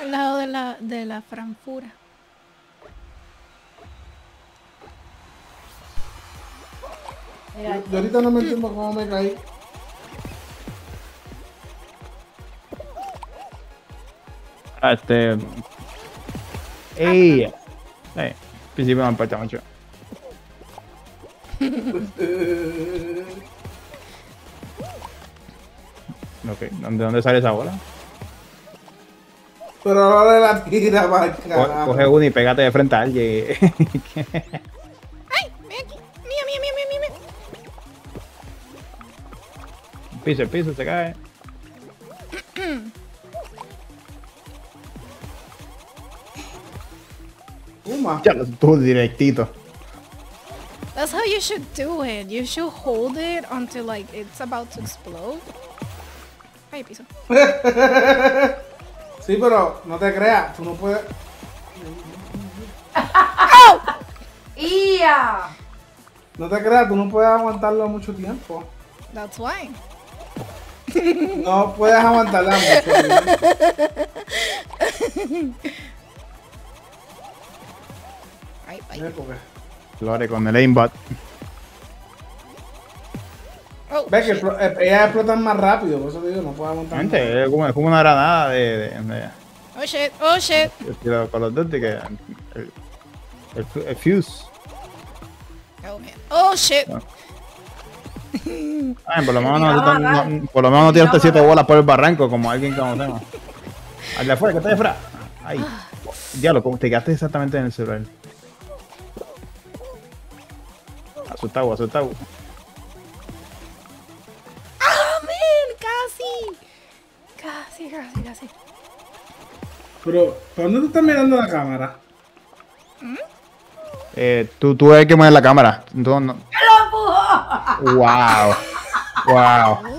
Al lado de la, de la frankfura. Yo, yo ahorita no me entiendo cómo me caí. Ah, Este. ¡Ey! Ey, principio me importa mucho. Ok, ¿de dónde sale esa bola? Pero ahora la tira para carajo. Coge una y pégate de frente a alguien. ¡Ay! ¡Ven aquí! ¡Mía, mía, mía, mía, mía! piso, el piso, se cae. Uma. Ya lo tú directito. That's how you should do it. You should hold it until like it's about to explode. Ay, piso. Sí, pero no te creas, tú no puedes. ¡Ia! No te creas, tú no puedes aguantarlo mucho tiempo. That's why. No puedes aguantarla mucho tiempo. Ay, Lore con el aimbot. Oh, Ves que explo- eh, ellas explotan más rápido, por eso te digo, no puedes aguantar. Gente, es como, es como una granada de, de, de- Oh shit, oh shit. de estilo Call of Duty que el, el, el fuse. Oh man. Oh shit. Ay, por lo menos no, no- por lo menos no tiraste siete bolas por el barranco como alguien que conocemos. Allá afuera, que está de afuera. Ay, diablo, como te quedaste exactamente en el celular. Asustado, asustado. Casi, casi, casi. Pero, ¿para dónde tú estás mirando la cámara? Eh, tú, tú hay que mover la cámara. Tú no- ¡Lo empujó! Wow. Wow.